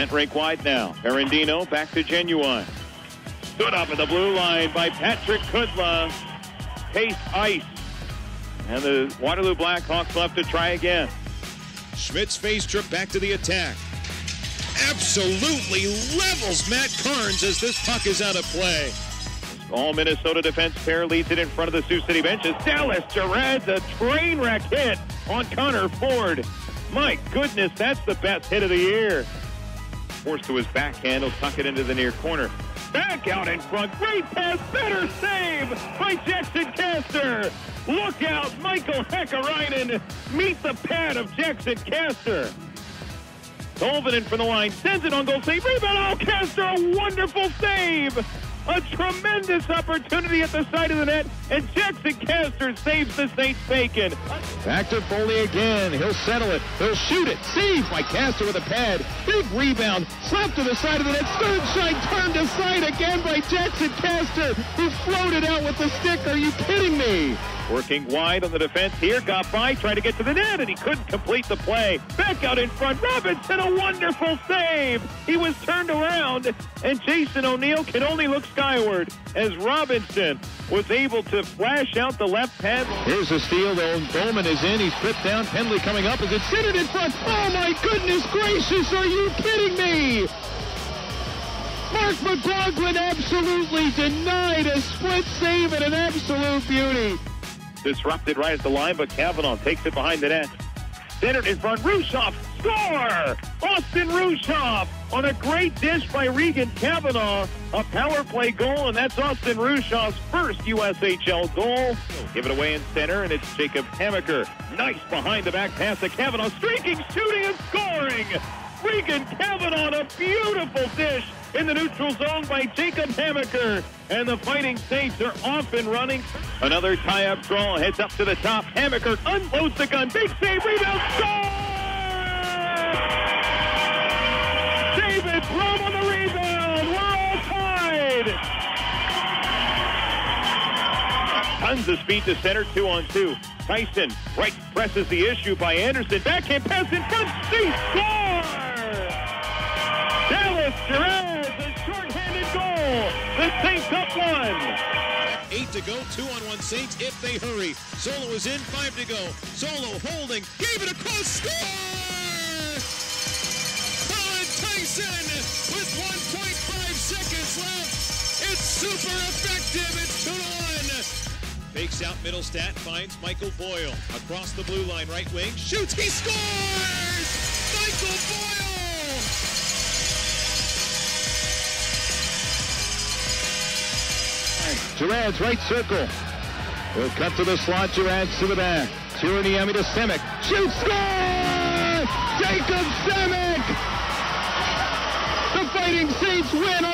Center rink wide now. Ferrandino back to Genuine. Stood up at the blue line by Patrick Kudla. Pace ice. And the Waterloo Blackhawks left to try again. Schmidt's face trip back to the attack. Absolutely levels Matt Carnes as this puck is out of play. All Minnesota defense pair leads it in front of the Sioux City benches. Dallas Giroux, a train wreck hit on Connor Ford. My goodness, that's the best hit of the year. Forced to his backhand, he'll tuck it into the near corner. Back out in front, great pass, better save by Jackson Caster. Look out, Michael Hakkarainen meet the pad of Jackson Caster. Tolvanen from the line sends it on goal save. Rebound, oh, Caster, a wonderful save. A tremendous opportunity at the side of the net, and Jackson Caster saves the Saints bacon. Back to Foley again. He'll settle it. He'll shoot it. Saved by Caster with a pad. Big rebound. Slapped to the side of the net. Sternscheid turned aside again by Jackson Caster, who floated out with the stick. Are you kidding me? Working wide on the defense here, got by, trying to get to the net, and he couldn't complete the play. Back out in front, Robinson, a wonderful save. He was turned around, and Jason O'Neill can only look skyward as Robinson was able to flash out the left pad. Here's a steal, though. Bowman is in. He's stripped down. Penley coming up as it's centered in front. Oh, my goodness gracious, are you kidding me? Mark McLaughlin absolutely denied a split save and an absolute beauty disrupted right at the line, but Kavanaugh takes it behind the net. Centered in front, Rushoff, score! Austin Rushoff on a great dish by Regan Kavanaugh. A power play goal, and that's Austin Rushoff's first USHL goal. Give it away in center, and it's Jacob Hammaker. Nice behind the back pass to Kavanaugh, streaking, shooting, and scoring! Regan Kavanaugh, on a beautiful dish in the neutral zone by Jacob Hammaker. And the Fighting Saints are off and running. Another tie-up draw heads up to the top. Hammaker unloads the gun. Big save, rebound, score! David Blum on the rebound. We're all tied. Tons of speed to center, two on two. Tyson right presses the issue by Anderson. Backhand pass in front. C score! Dallas Giroux the Saints up one. Eight to go, two on one Saints if they hurry. Solo is in, five to go. Solo holding, gave it across, score! Colin Tyson with 1.5 seconds left. It's super effective. It's two to one. Fakes out Mittelstadt, finds Michael Boyle across the blue line, right wing, shoots, he scores! Giroux's right circle. We'll cut to the slot. Giroux's to the back. Tiraniemi to Simek. Shoot, score! Jacob Simek! The Fighting Saints win